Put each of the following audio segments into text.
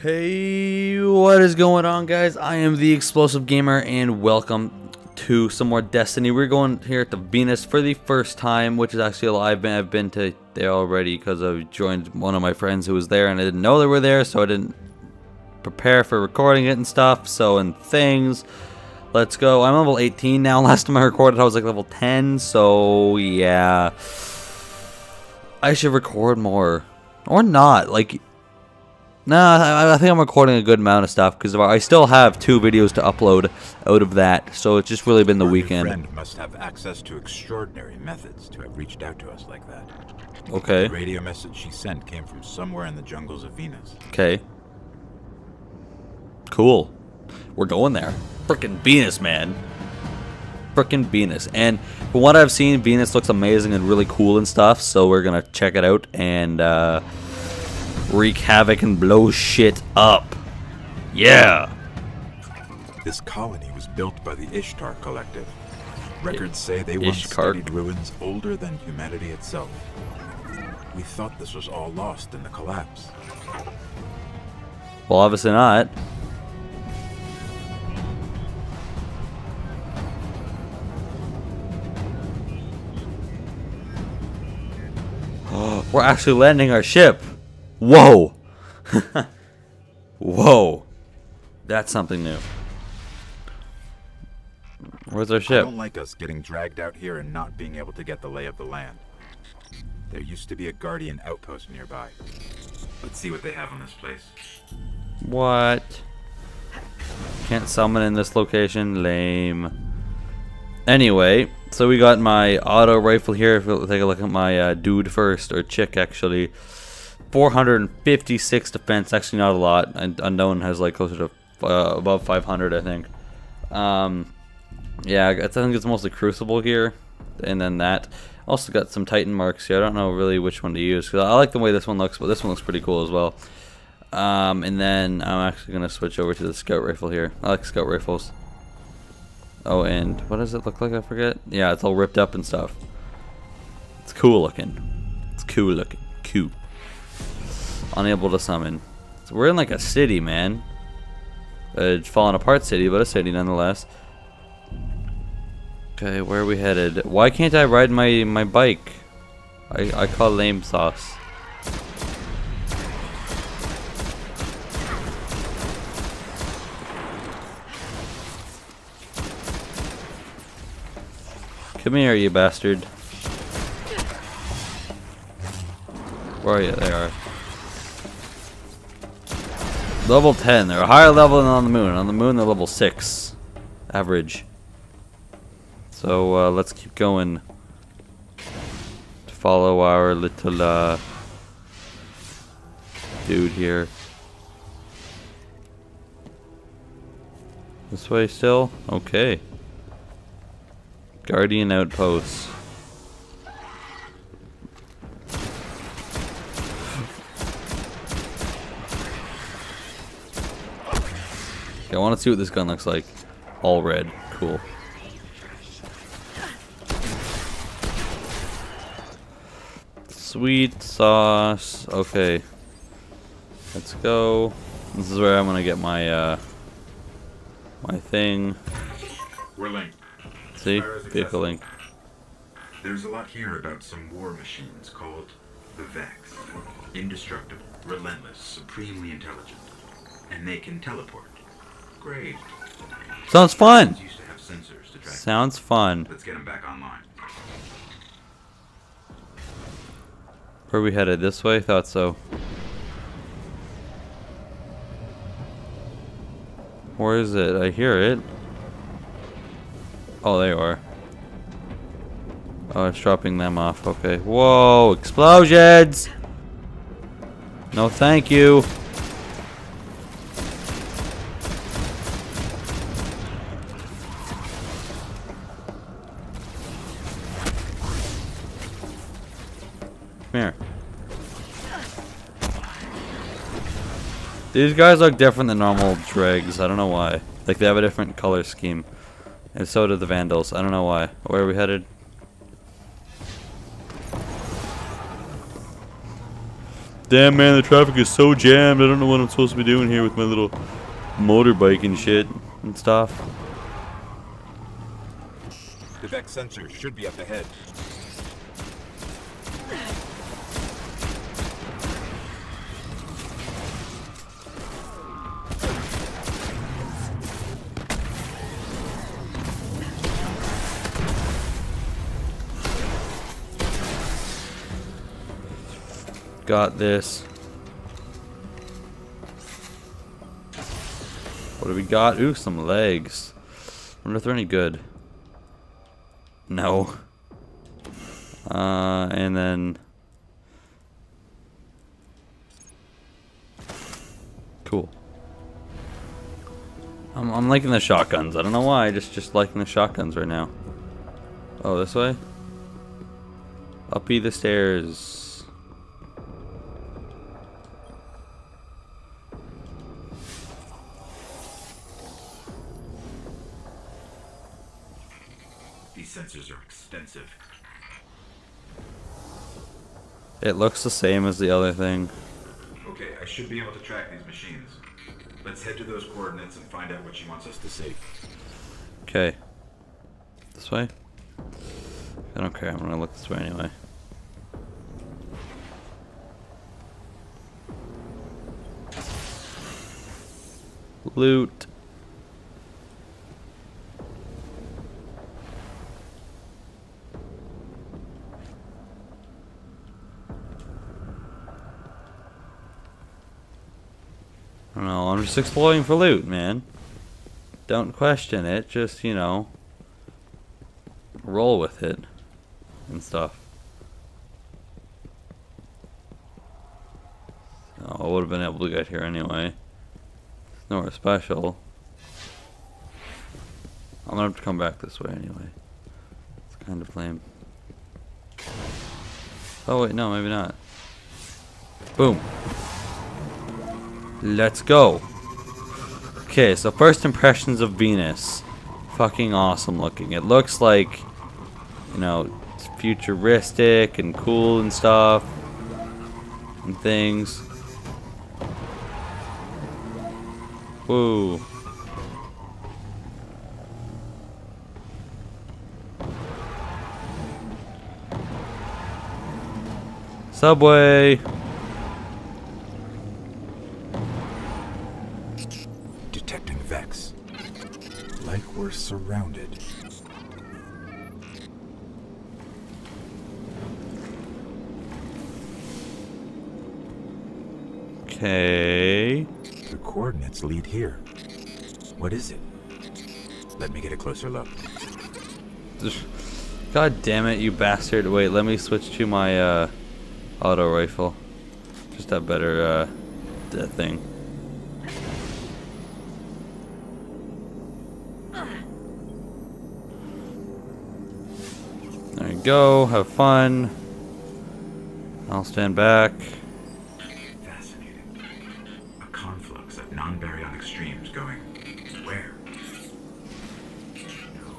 Hey, what is going on, guys? I am the Explosive Gamer, and welcome to some more Destiny. We're going here to Venus for the first time, which is actually a lie. I've been, I've been to there already because I joined one of my friends who was there, and I didn't know they were there, so I didn't prepare for recording it and stuff. So, and things. Let's go. I'm level 18 now. Last time I recorded, I was like level 10, so yeah. I should record more. Or not. Like, Nah, I, I think I'm recording a good amount of stuff because I still have two videos to upload out of that, so it's just really been the Our weekend. friend must have access to extraordinary methods to have reached out to us like that. Okay, The radio message she sent came from somewhere in the jungles of Venus. okay. Cool. We're going there. Frickin' Venus, man. Frickin' Venus. And from what I've seen, Venus looks amazing and really cool and stuff, so we're gonna check it out and, uh, wreak havoc and blow shit up. Yeah. This colony was built by the Ishtar Collective. Records say they once Ishtar. studied ruins older than humanity itself. We thought this was all lost in the collapse. Well, obviously not. We're actually landing our ship. Whoa. Whoa. That's something new. Where's our I ship? don't like us getting dragged out here and not being able to get the lay of the land. There used to be a Guardian outpost nearby. Let's see what they have on this place. What? Can't summon in this location. Lame. Anyway, so we got my auto rifle here. If we'll take a look at my uh, dude first, or chick actually. 456 defense, actually not a lot. And Unknown has like closer to uh, above 500, I think. Um, yeah, I think it's mostly Crucible here, and then that. Also got some Titan marks here. I don't know really which one to use because I like the way this one looks, but this one looks pretty cool as well. Um, and then I'm actually gonna switch over to the scout rifle here. I like scout rifles. Oh, and what does it look like? I forget. Yeah, it's all ripped up and stuff. It's cool looking. It's cool looking. Cool. Unable to summon. So we're in like a city, man. A fallen apart city, but a city nonetheless. Okay, where are we headed? Why can't I ride my my bike? I I call lame sauce. Come here, you bastard. Where are you? They are. Level 10. They're a higher level than on the moon. On the moon, they're level 6. Average. So, uh, let's keep going. To follow our little, uh, dude here. This way still? Okay. Guardian Outpost. I want to see what this gun looks like. All red. Cool. Sweet sauce. Okay. Let's go. This is where I'm gonna get my uh my thing. We're linked. See? Vehicle link. There's a lot here about some war machines called the Vex. Indestructible, relentless, supremely intelligent. And they can teleport. Great. Sounds fun. Used to have sensors to track. Sounds fun. Let's get them back online. Where are we headed? This way? Thought so. Where is it? I hear it. Oh, they are. Oh, it's dropping them off. Okay. Whoa! Explosions! No, thank you. These guys look different than normal dregs. I don't know why. Like they have a different color scheme. And so do the Vandals. I don't know why. Where are we headed? Damn man, the traffic is so jammed. I don't know what I'm supposed to be doing here with my little motorbike and shit and stuff. The Vex sensor should be up ahead. Got this. What do we got? Ooh, some legs. wonder if they're any good. No. Uh, and then... Cool. I'm, I'm liking the shotguns. I don't know why. Just just liking the shotguns right now. Oh, this way? Uppy the stairs. Sensors are extensive. It looks the same as the other thing. Okay, I should be able to track these machines. Let's head to those coordinates and find out what she wants us to see. Okay. This way? I don't care. I'm gonna look this way anyway. Loot. Exploring for loot, man. Don't question it. Just, you know, roll with it and stuff. Oh, I would have been able to get here anyway. It's Nowhere special. I'm gonna have to come back this way anyway. It's kind of lame. Oh wait, no, maybe not. Boom. Let's go. Okay, so first impressions of Venus. Fucking awesome looking. It looks like, you know, futuristic and cool and stuff. And things. Whoa. Subway. Detecting Vex. Like we're surrounded. Okay. The coordinates lead here. What is it? Let me get a closer look. God damn it, you bastard. Wait, let me switch to my uh, auto rifle. Just a better uh, thing. Go. Have fun. I'll stand back. Fascinating. A conflux of non-baryonic streams going where?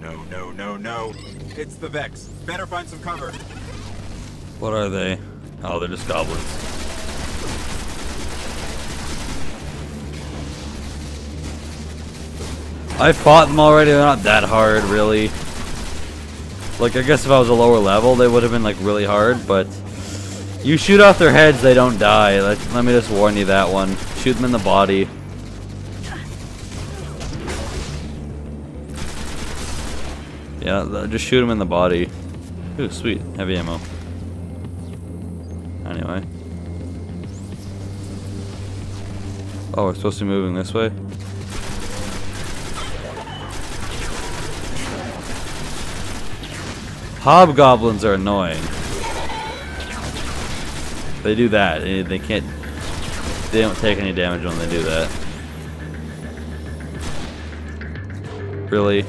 No, no, no, no. It's the Vex. Better find some cover. What are they? Oh, they're just goblins. I fought them already. They're not that hard, really. Like, I guess if I was a lower level, they would have been, like, really hard, but... You shoot off their heads, they don't die. Let, let me just warn you that one. Shoot them in the body. Yeah, just shoot them in the body. Ooh, sweet. Heavy ammo. Anyway. Oh, we're supposed to be moving this way? Hobgoblins are annoying. They do that. They can't. They don't take any damage when they do that. Really?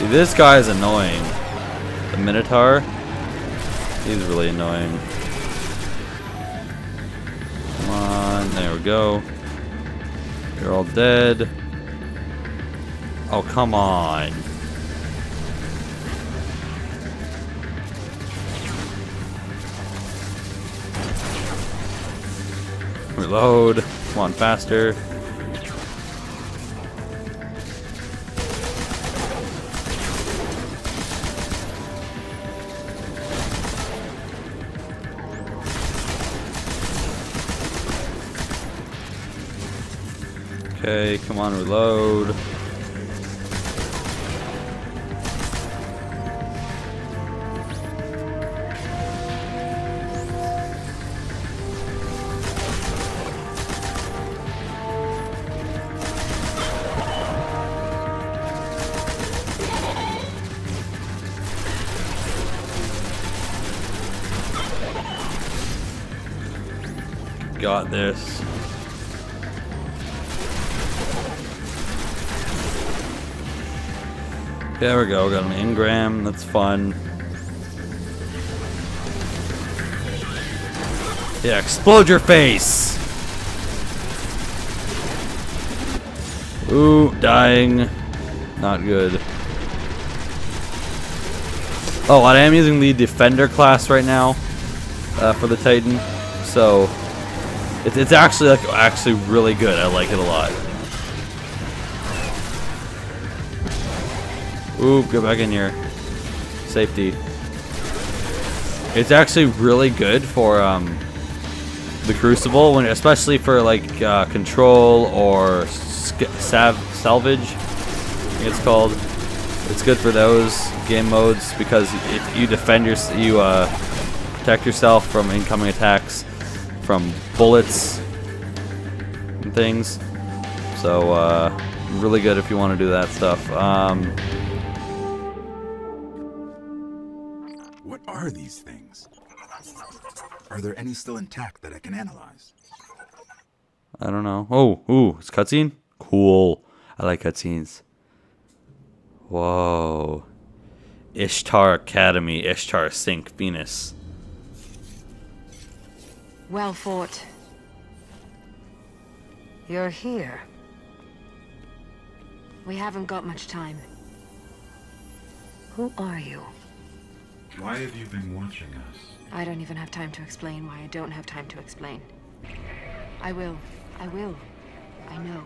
This guy is annoying. The Minotaur, he's really annoying. Come on, there we go. You're all dead. Oh, come on. Reload. Come on, faster. Okay, come on, reload. Got this. There we go, got an engram, that's fun. Yeah, explode your face! Ooh, dying. Not good. Oh, I am using the Defender class right now uh, for the Titan, so it's, it's actually like actually really good. I like it a lot. Ooh, go back in here. Safety. It's actually really good for um, the Crucible, when especially for like uh, control or sav salvage. It's called. It's good for those game modes because if you defend your, you uh, protect yourself from incoming attacks, from bullets and things. So uh, really good if you want to do that stuff. Um, are these things? Are there any still intact that I can analyze? I don't know. Oh, ooh, it's cutscene? Cool. I like cutscenes. Whoa. Ishtar Academy, Ishtar Sink, Venus. Well fought. You're here. We haven't got much time. Who are you? Why have you been watching us? I don't even have time to explain why I don't have time to explain. I will. I will. I know.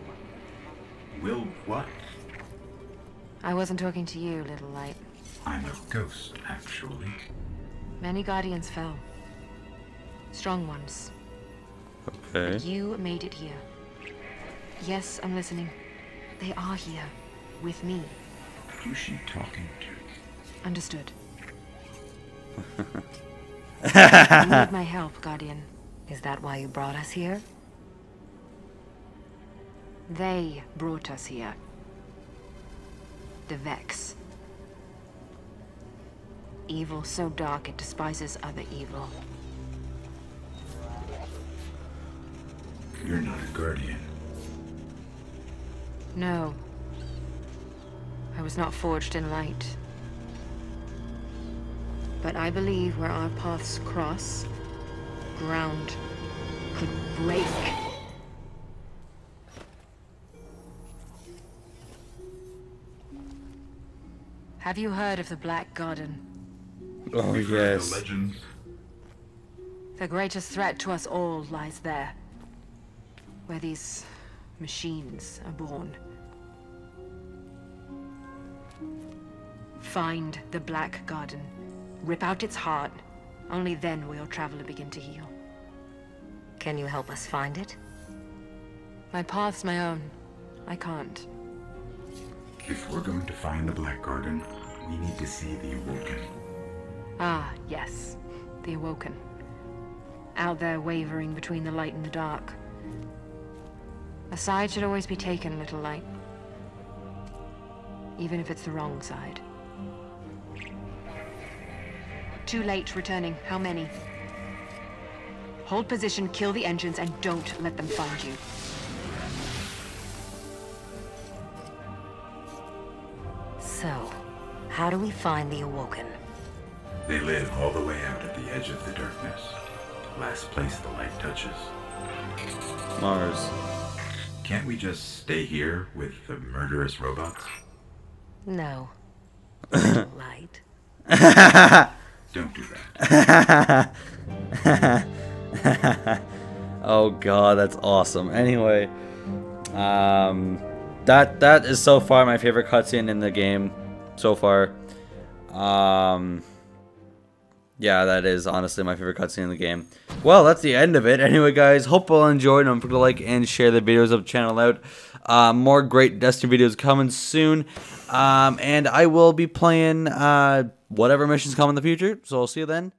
Will what? I wasn't talking to you, little light. I'm a ghost, actually. Many guardians fell. Strong ones. Okay. But you made it here. Yes, I'm listening. They are here. With me. Who's she talking to? Understood. You need my help, Guardian. Is that why you brought us here? They brought us here. The Vex. Evil so dark it despises other evil. You're not a guardian. No. I was not forged in light. But I believe where our paths cross, ground could break. Have you heard of the Black Garden? Oh, We've yes. the legends. The greatest threat to us all lies there. Where these machines are born. Find the Black Garden. Rip out its heart. Only then will your traveler begin to heal. Can you help us find it? My path's my own. I can't. If we're going to find the Black Garden, we need to see the Awoken. Ah, yes. The Awoken. Out there wavering between the light and the dark. A side should always be taken, little light. Even if it's the wrong side. Too late returning. How many? Hold position, kill the engines, and don't let them find you. So, How do we find the Awoken? They live all the way out at the edge of the darkness. Last place the light touches. Mars. Can't we just stay here with the murderous robots? No. Light. Don't do that. oh god, that's awesome. Anyway, um, that that is so far my favorite cutscene in the game so far. Um, yeah, that is honestly my favorite cutscene in the game. Well, that's the end of it. Anyway, guys, hope you all enjoyed. Don't forget to like and share the videos of the channel out. Uh, more great Destiny videos coming soon. Um, and I will be playing uh, whatever missions come in the future. So I'll see you then.